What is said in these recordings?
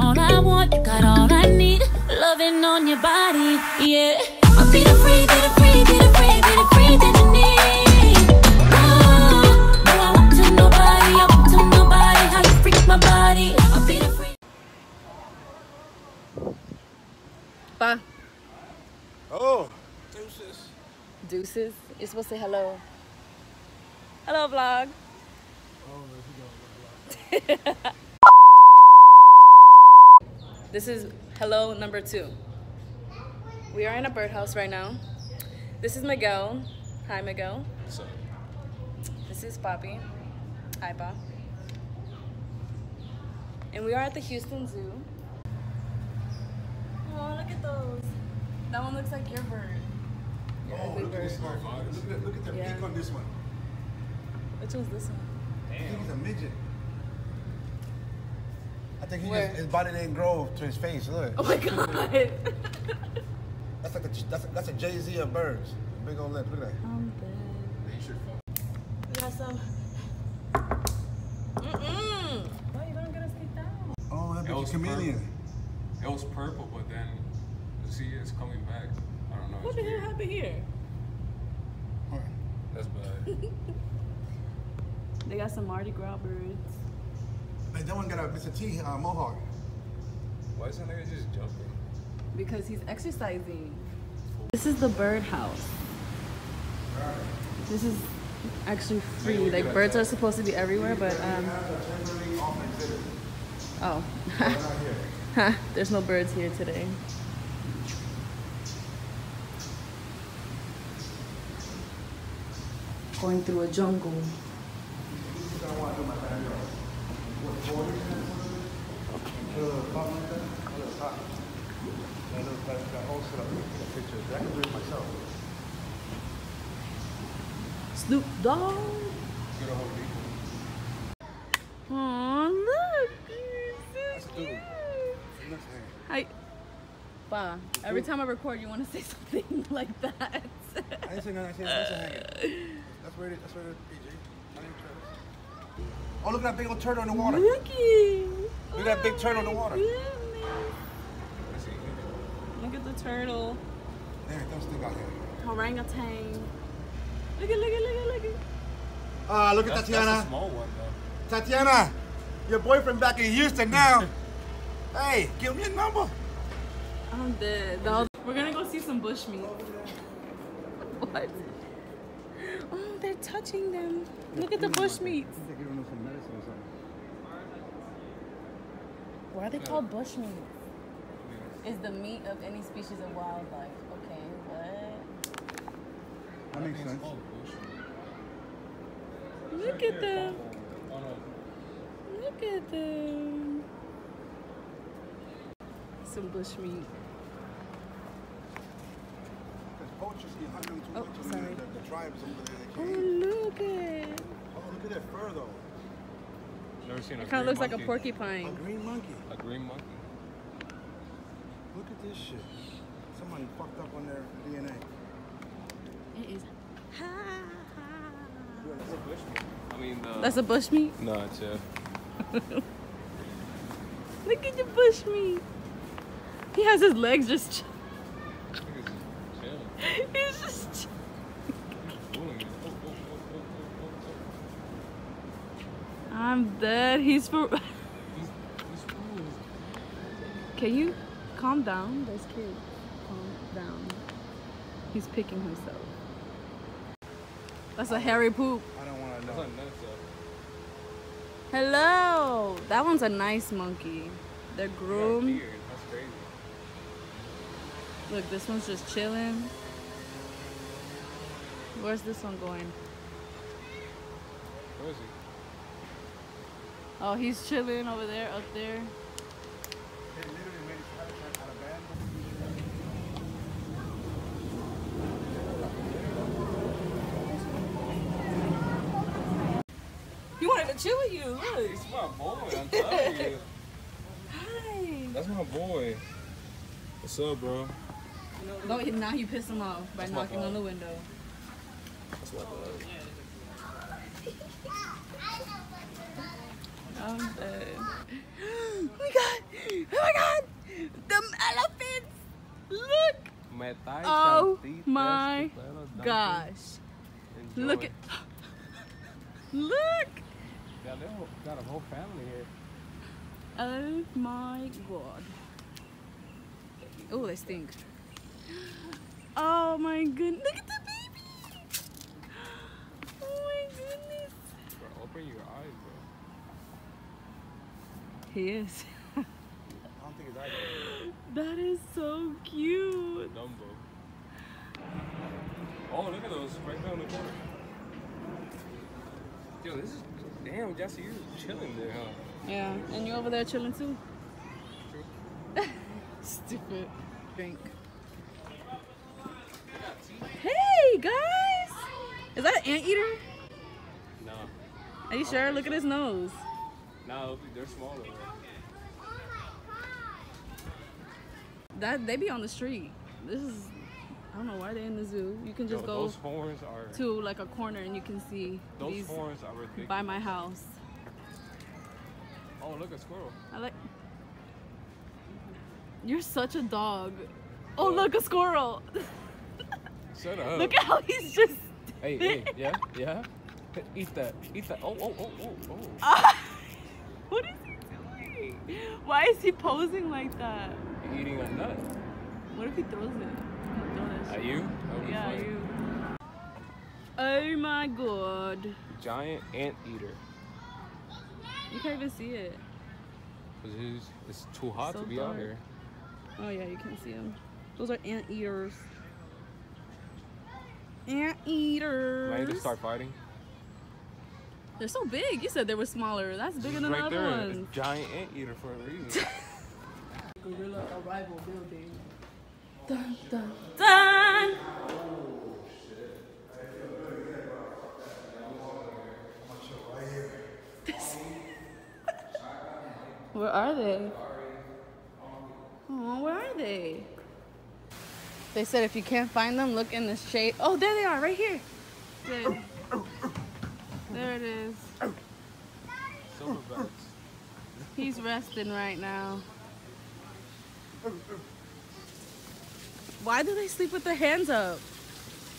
all I want, you got all I need. Loving on your body, yeah. I'll be the free, be the free, be the free, be the free that you need. Oh, ah, no, I want to nobody, I want to nobody. How you freak my body? I'll be the free. Bye. Oh, deuces. Deuces. You're supposed to say hello. Hello, vlog. this is hello number two. We are in a birdhouse right now. This is Miguel. Hi, Miguel. So, This is Papi. Hi, Pa. And we are at the Houston Zoo. Oh, look at those. That one looks like your bird. Your oh, ugly look at this one. Look at, look at the Yeah. peak on this one. Which one's this one? I think he's a midget. I think he Where? just, his body didn't grow to his face. Look. Oh my god. That's like a, that's a, that's a Jay Z of birds. Big old lips. Look at that. I'm dead. We got some. Mm-mm. Why you don't get us kicked out? Oh, that It was bitch a chameleon. It was purple, but then see it's coming back. I don't know. What the hell happened here? That's bad. They got some Mardi Gras birds. Hey, that one got a Mr. T uh, mohawk. Why is that nigga just jumping? Because he's exercising. This is the birdhouse. This is actually free. Like birds are supposed to be everywhere, but um oh. There's no birds here today. Going through a jungle. Snoop Dogg. Get a whole people. Aw, look. So cute. Every time I record, you want to say something like that. I didn't say nothing. I said that's a hanger. That's where it is. That's where it is, PJ. My name's Travis. Oh, look at that big old turtle in the water. Looky. Look at that big turtle in the water. goodness. Look at the turtle. There, don't stick out here. Orangutan. Look at, look at, look at, look at. Ah, look at Tatiana. that's a small one though. Tatiana, your boyfriend back in Houston now. hey, give me a number. I'm dead. We're gonna go see some bushmeat. what? Oh, they're touching them. Look at the bush bushmeats. Why are they called bush bushmeat? Is the meat of any species of wildlife. Okay, what? That makes sense. Look at them. Look at them. Some bushmeat. Oh, sorry. The, the tribes over there. Oh, They came. look at. Oh, look at that fur though. Never seen a It kind of looks like a monkey? A porcupine. green monkey. A green monkey. Look at this shit. Somebody fucked up on their DNA. It is. That's a bushmeat. I mean the. That's a bushmeat. no, it's a. Look at the bushmeat. He has his legs just. ch- I think it's just chilling. He's just. ch- Fooling it. I'm dead. He's for. He's, he's fooling. Can you calm down? There's kids. Calm down. He's picking himself. That's a hairy poop. I don't want to know. not nuts though. Hello. That one's a nice monkey. They're groomed. That's. Look, this one's just chilling. Where's this one going? Where is he? Oh, he's chilling over there, up there. They literally made his habitat out of bamboo. He wanted to chill with you. Look. He's my boy. I'm telling you. Hi. That's my boy. What's up, bro? No, now you piss him off by That's knocking on the window. That's what Oh my god! Oh, oh my god! The elephants! Look! Oh my gosh! Enjoy. Look at Look! Got, whole, got a whole family here. Oh my god. Oh, they stink. Oh my goodness. Look at open your eyes, bro. He is. I don't think it's either. That is so cute. Dumbo. Oh, look at those right there in the corner. Yo, this is damn, Jesse, you're chilling there, huh? Yeah, and you over there chilling too? Stupid. Drink. Hey guys! Is that an anteater? Are you sure? Look at his nose. No, they're smaller. That they be on the street. This is I don't know why they're in the zoo. You can Yo, just go those horns are to like a corner and you can see those these horns are ridiculous. by my house. Oh, look a squirrel. I like. You're such a dog. Oh look, a squirrel. Shut up. look at how he's just. Hey, hey, yeah, yeah. Eat that, eat that. Oh, oh, oh, oh, oh. what is he doing? Why is he posing like that? Eating a nut. What if he throws it? He's throw that Are you? That Yeah, funny. you. Oh my god. Giant ant eater. You can't even see it. Cause it's, it's too hot So to be out here. Oh yeah, you can see them. Those are ant eaters. Ant eaters. Might need to start fighting. They're so big. You said they were smaller. That's bigger It's than right the other It's ones. giant ant eater for a reason. Gorilla arrival building. Dun dun dun. Where are they? Oh, where are they? They said if you can't find them, look in the shade. Oh, there they are, right here. There, there it is. Silverbacks. He's resting right now. Why do they sleep with their hands up?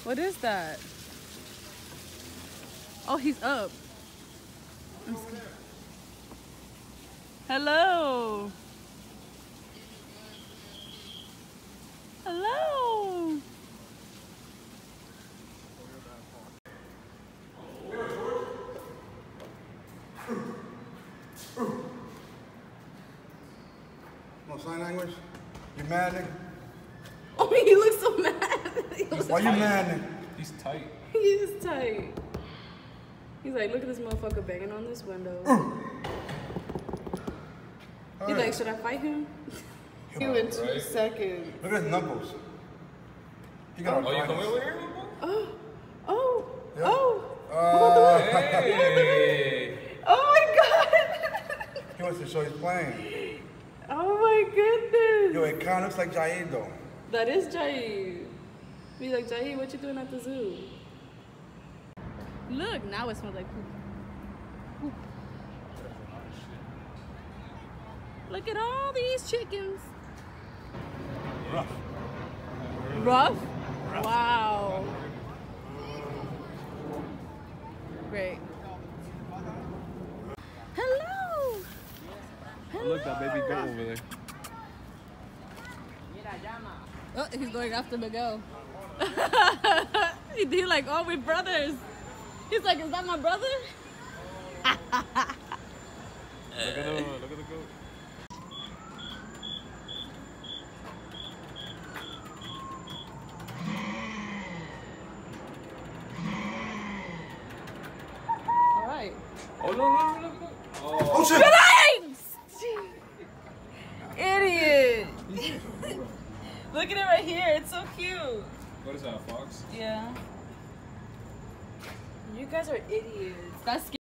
What is that? Oh, he's up. Hello. Hello. No sign language? You mad, nigga? Oh, he looks so mad. Looks- Why you mad, nigga? He's tight. He's tight. He's like, look at this motherfucker banging on this window. He's like, should I fight him? You in two Right. seconds. Look at his knuckles. He got Oh, you arthritis. coming over here? Oh, oh, Yeah. oh, Uh, Hey! oh my god! he wants to show he's playing. Oh my goodness! Yo, it kind of looks like Jair though. That is Jair. Be like, Jair, what you doing at the zoo? Look, now it smells like poop. Poop. Look at all these chickens. Rough. Rough? Wow. Great. Hello. Oh, look, that baby goat over there. Oh, he's going after Miguel. He's like, oh, we're brothers. He's like, is that my brother? Look at the, look at the goat. All right. Oh, no, no, no, no. Oh, Oh shit! Thanks! Idiot. Look at it right here. It's so cute. what is that, a fox? Yeah. You guys are idiots. That's.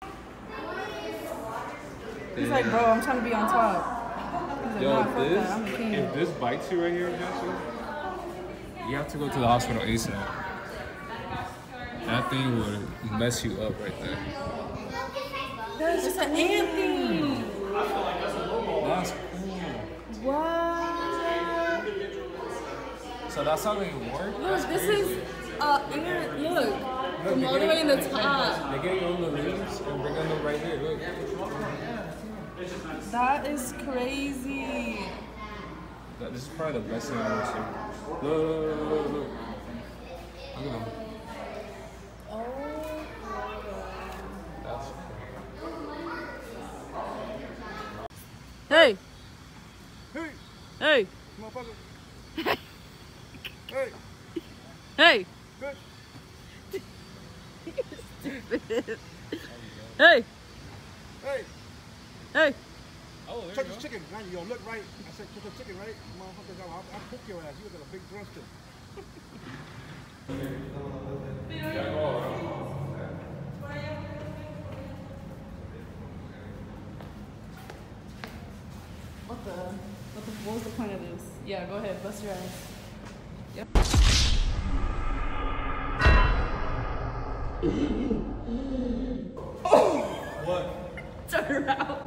He's like, bro, I'm trying to be on top. Like, Yo, this, a if this bites you right here, Jesse, you have to go to the hospital ASAP. That thing would mess you up right there. That's just an ant thing. That's cool. What? So that's how they work? Look, this is uh air. Look, from all the way in the top. They're getting on the leaves and bringing them right there. Look. That is crazy. That- This is probably the best thing I've ever seen. Look, look, look, look, look. Look at them. Oh. That's Hey, Hey, hey, motherfucker. hey, hey. good. Hey, Hey, hey. Oh, there check you go. chicken. Now you look right. I said check chicken, right? Motherfuckers, I'll, I'll cook your ass. You look like a big drumstick. What the? What the? What was the point of this? Yeah, go ahead, bust your ass. What? Turn around.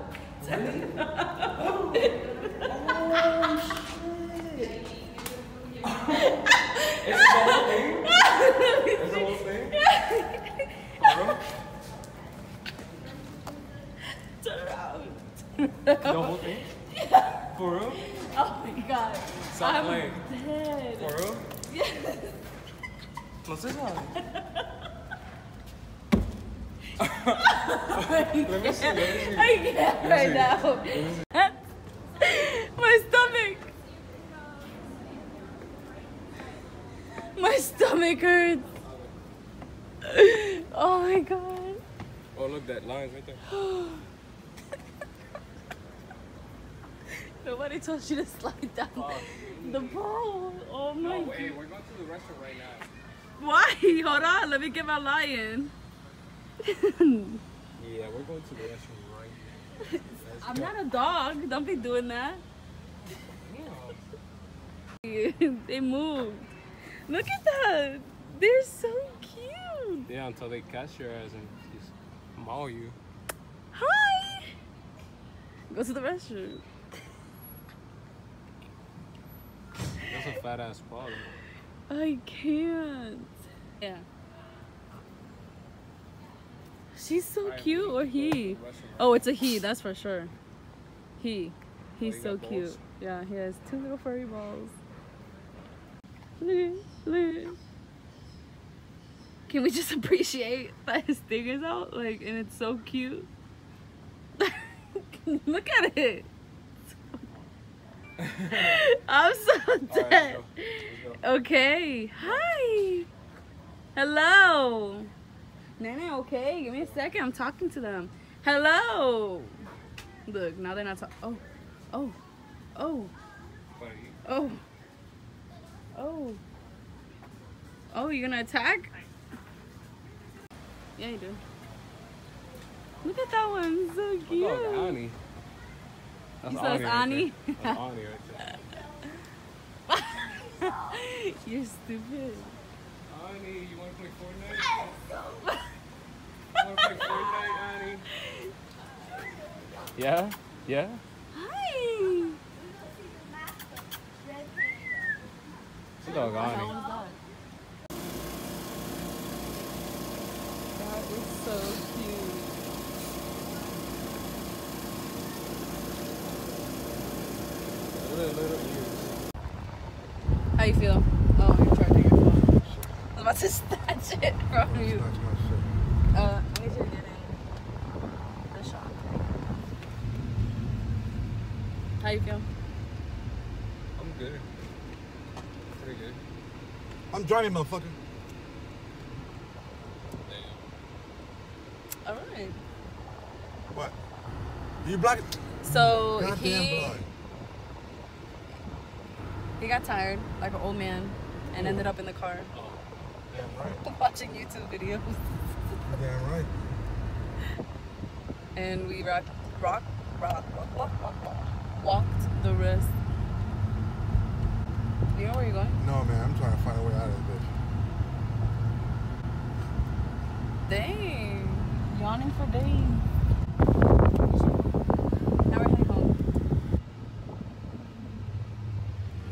It's the whole thing? It's the whole thing? Turn around. The whole thing? Yeah. For real? Oh my god. Stop I'm playing. dead. For real? Yes. No sé. Let me see, let me see. I can't right now. My stomach. My stomach hurts. Oh my god. Oh, look, that line's right there. Nobody told you to slide down oh. the pole. Oh my Oh, god. wait, we're going to the restaurant right now. Why? Hold on. Let me get my lion. Yeah, we're going to the restroom right now. I'm go. not a dog. Don't be doing that. they moved. Look at that. They're so cute. Yeah, until they catch your ass and just maul you. Hi. Go to the restroom. That's a fat ass paw. I can't. Yeah. She's so cute, or need to go to he? Oh, it's a he. That's for sure. He. Oh, he's he so cute. Yeah, he has two little furry balls. Look look. Can we just appreciate that his thing is out? Like, and it's so cute. look at it. I'm so dead. let's go. Let's go. Okay. Hi. Hello. Nana, okay. Give me a second. I'm talking to them. Hello. Look, now they're not talking. Oh. Oh. Oh. Oh. Oh. Oh, you're gonna attack? Yeah, you do. Look at that one. So cute. at Annie. That's You said it's Annie? right there. That's Annie right. You're stupid. Annie, you wanna play Fortnite? You wanna play Fortnite? Yeah? Yeah? Hi. It's a dog, How Annie. that? That is so cute. Look at little ears. How you feel? Oh, you're charging your phone. I was about to snatch it from you. That's my shit. Uh, I need you to get in the shot. How you feel? I'm good. Pretty good. I'm driving, motherfucker. All right. What? You black? So Goddamn he blood. he got tired like an old man and ended up in the car oh, Damn right. watching YouTube videos. Damn right. and we rock, rock, rock, rock, rock, rock, rock, walked the rest. You know where you're going? No, man, I'm trying to find a way out of this. Bitch. Dang, yawning for days. Now we're heading home.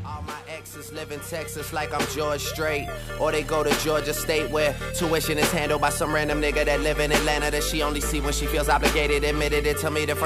All my Texas, live in Texas like I'm George Strait. Or they go to Georgia State where tuition is handled by some random nigga that live in Atlanta that she only see when she feels obligated. Admitted it to me the